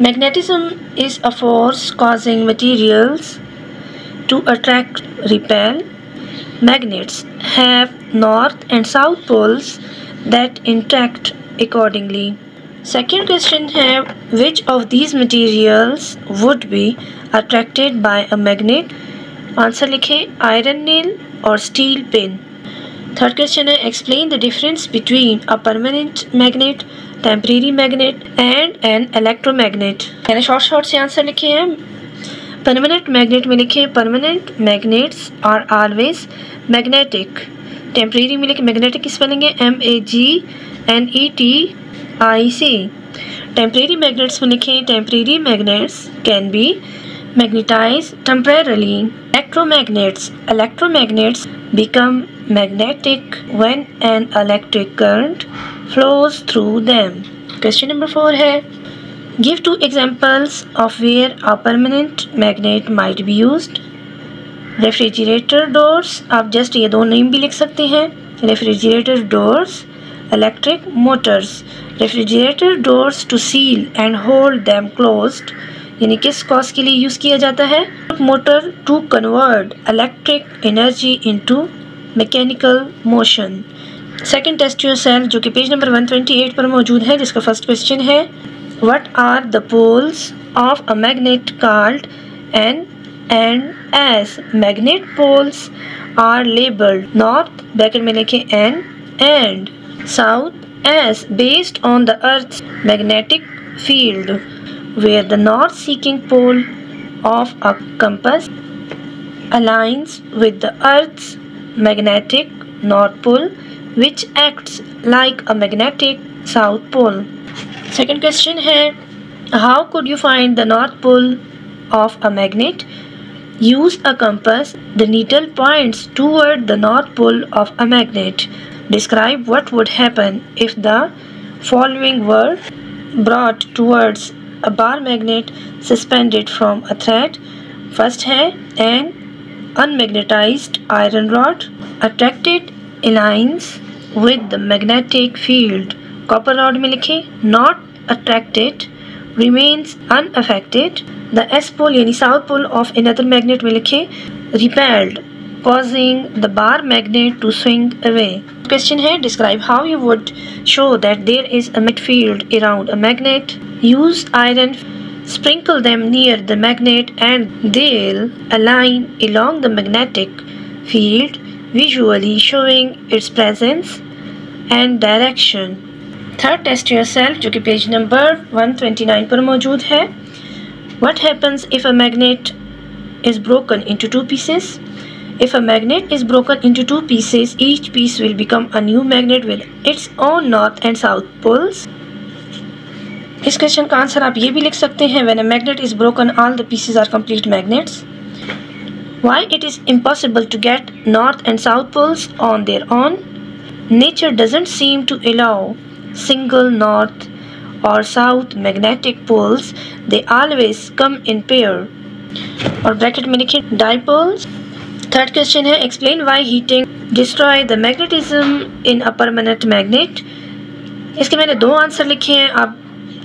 Magnetism is a force causing materials to attract repel. Magnets have north and south poles that interact accordingly. Second question है which of these materials would be attracted by a magnet? Answer लिखें iron nail or steel pin. Third question है explain the difference between a permanent magnet Temporary magnet and an electromagnet मैंने short short से answer लिखे हैं। Permanent magnet में लिखे permanent magnets are always magnetic temporary में लिखे मैग्नेटिक की स्पेलिंग है M A G N E T I C temporary magnets में लिखे temporary magnets can be magnetise temporarily electromagnets electromagnets become magnetic when an electric current flows through them. Question number four है Give two examples of where a permanent magnet might be used. Refrigerator doors आप just ये दो name भी लिख सकते हैं refrigerator doors electric motors refrigerator doors to seal and hold them closed यानी किस कॉज के लिए यूज़ किया जाता है motor to convert electric energy into mechanical motion second test yourself जो कि पेज नंबर 128 पर मौजूद है, जिसका फ़र्स्ट क्वेश्चन है what are the poles of a magnet called N and S magnet poles are labelled north bracket में लिखे N and south S based on the earth magnetic field where the north seeking pole of a compass aligns with the earth's magnetic north pole which acts like a magnetic south pole. Second question है How could you find the north pole of a magnet? Use a compass. The needle points toward the north pole of a magnet. Describe what would happen if the following were brought towards a bar magnet suspended from a thread. First है an unmagnetized iron rod attracted lines with the magnetic field copper rod में लिखें not attracted remains unaffected the s pole यानी south pole of another magnet में लिखें repelled causing the bar magnet to swing away question है describe how you would show that there is a magnetic field around a magnet use iron sprinkle them near the magnet and they'll align along the magnetic field visually showing its presence and direction third test yourself जो कि page number 129 पर मौजूद है what happens if a magnet is broken into two pieces. If a magnet is broken into two pieces, each piece will become a new magnet with its own north and south poles. इस question का answer आप ये भी लिख सकते हैं when a magnet is broken all the pieces are complete magnets why it is impossible to get north and south poles on their own nature doesn't seem to allow single north or south magnetic poles they always come in pair और bracket में लिखे dipoles third question है explain why heating destroy the magnetism in a permanent magnet इसके मैंने दो answer लिखे हैं, आप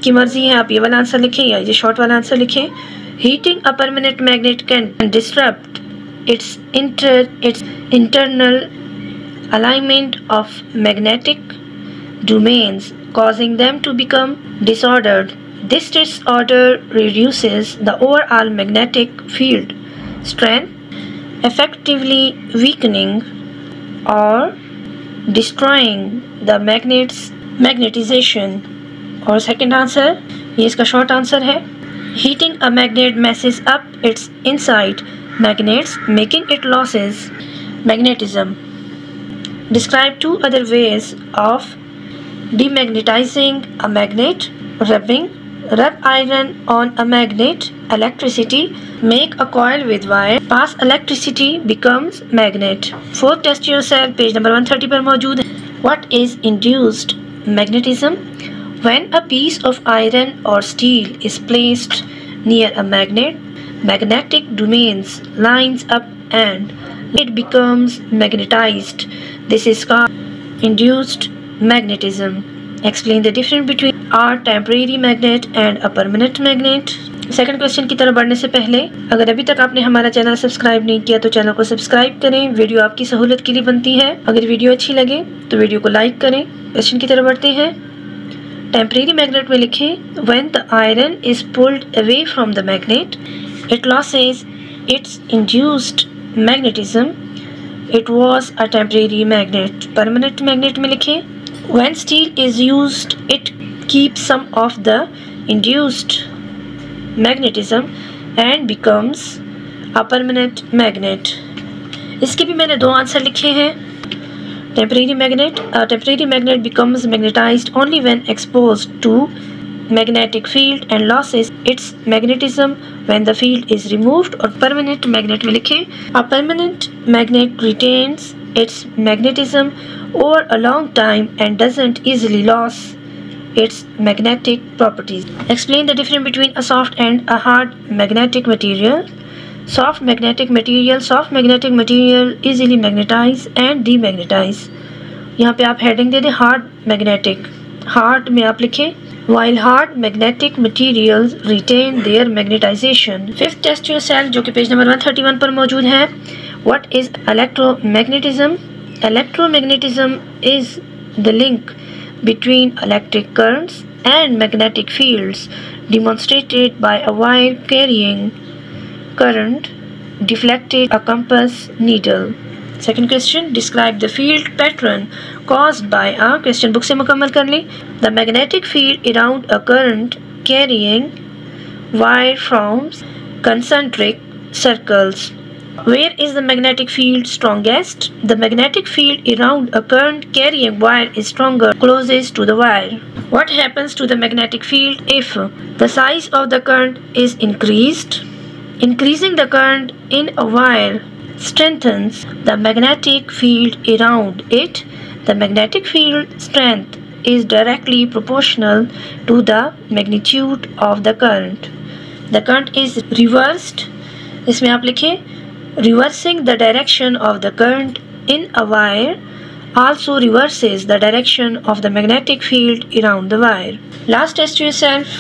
आपकी मर्ज़ी है, आप ये वाला आंसर लिखें या ये शॉर्ट वाला आंसर लिखें। Heating a permanent magnet can disrupt its inter its internal alignment of magnetic domains causing them to become disordered this disorder reduce the overall magnetic field strength effectively weakening or destroying the magnet's magnetisation और second answer ये इसका short answer है heating a magnet messes up its inside magnets making it loses magnetism describe two other ways of demagnetising a magnet rubbing rub iron on a magnet electricity make a coil with wire pass electricity becomes magnet fourth test yourself page number one thirty पर मौजूद है. What is induced magnetism when a piece of iron or steel is placed near a magnet magnetic domains lines up and it becomes magnetized this is called induced magnetism explain the difference between a temporary magnet and a permanent magnet second question की तरफ़ बढ़ने से पहले अगर अभी तक आपने हमारा चैनल सब्सक्राइब नहीं किया तो चैनल को सब्सक्राइब करें वीडियो आपकी सहूलत के लिए बनती है अगर वीडियो अच्छी लगे तो वीडियो को लाइक करें क्वेश्चन की तरफ़ बढ़ते हैं टेम्परेरी मैग्नेट में लिखें when the iron is pulled away from the magnet it loses its induced magnetism it was a temporary magnet permanent magnet में लिखें, when steel is used it keep some of the induced magnetism and becomes a permanent magnet. इसके भी मैंने दो answer लिखे हैं। temporary magnet a temporary magnet becomes magnetized only when exposed to magnetic field and losses its magnetism when the field is removed or permanent magnet में लिखें a permanent magnet retains its magnetism over a long time and doesn't easily lose its magnetic properties. Explain the difference between a soft and a hard magnetic material. Soft magnetic material soft magnetic material easily magnetise and demagnetise यहाँ पर आप heading दे दें hard magnetic hard में आप लिखें while hard magnetic material retain their magnetisation fifth test yourself जो कि page number one thirty one पर मौजूद है. What is electromagnetism electromagnetism is the link between electric currents and magnetic field demonstrated by a wire carrying current deflected a compass needle. Second question describe the field pattern caused by a question book से मुकम्मल कर लें the magnetic field around a current carrying wire forms concentric circles where is the magnetic field strongest? The magnetic field around a current carrying wire is stronger closest to the wire. What happens to the magnetic field if the size of the current is increased? Increasing the current in a wire strengthens the magnetic field around it. The magnetic field strength is directly proportional to the magnitude of the current. The current is reversed. इसमें आप लिखें Reversing the direction of the current in a wire also reverses the direction of the magnetic field around the wire. Last test yourself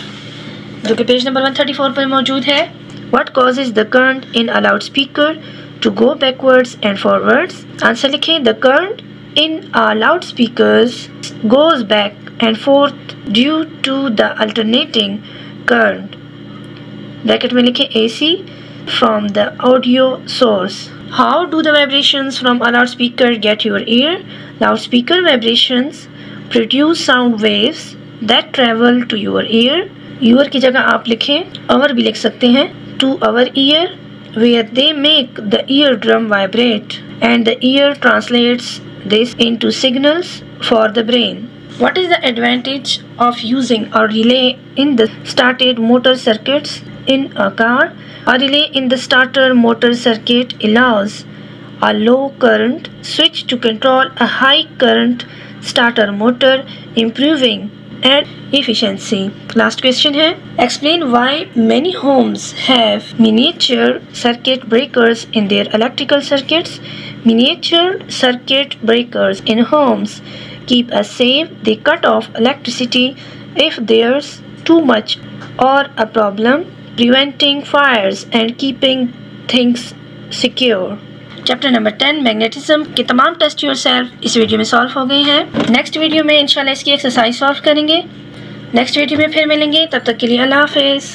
जो कि page number 134 पर मौजूद है What causes the current in a loudspeaker to go backwards and forwards? Answer लिखें The current in a loudspeakers goes back and forth due to the alternating current. Bracket में लिखें AC from the audio source. How do the vibrations from a loudspeaker get your ear? Loudspeaker vibrations produce sound waves that travel to your ear. Your की जगह आप लिखें our भी लिख सकते हैं to our ear where they make the eardrum vibrate and the ear translates this into signals for the brain. What is the advantage of using a relay in the started motor circuits in a car? A relay in the starter motor circuit allows a low current switch to control a high current starter motor, improving and efficiency. Last question here. Explain why many homes have miniature circuit breakers in their electrical circuits. Miniature circuit breakers in homes keep us safe. They cut off electricity if there's too much or a problem preventing fires and keeping things secure. Chapter number ten magnetism के तमाम test yourself इस video में solve हो गए हैं। Next video में इंशाल्लाह इसकी एक्सरसाइज सॉल्व करेंगे। नेक्स्ट वीडियो में फिर मिलेंगे। तब तक के लिए अल्लाह हाफिज़।